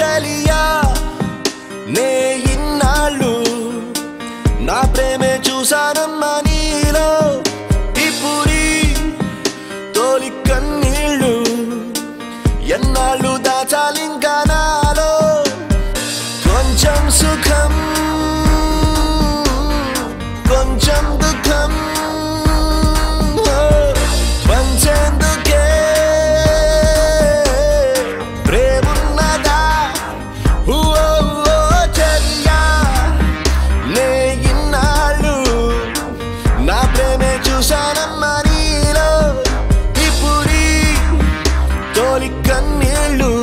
చలియా నే ఇన్నాళ్ళు నా ప్రేమే చూసానమ్మా నీలో. ఇప్పుడు తోలి కన్నీళ్ళు ఎన్నాళ్ళు Danielu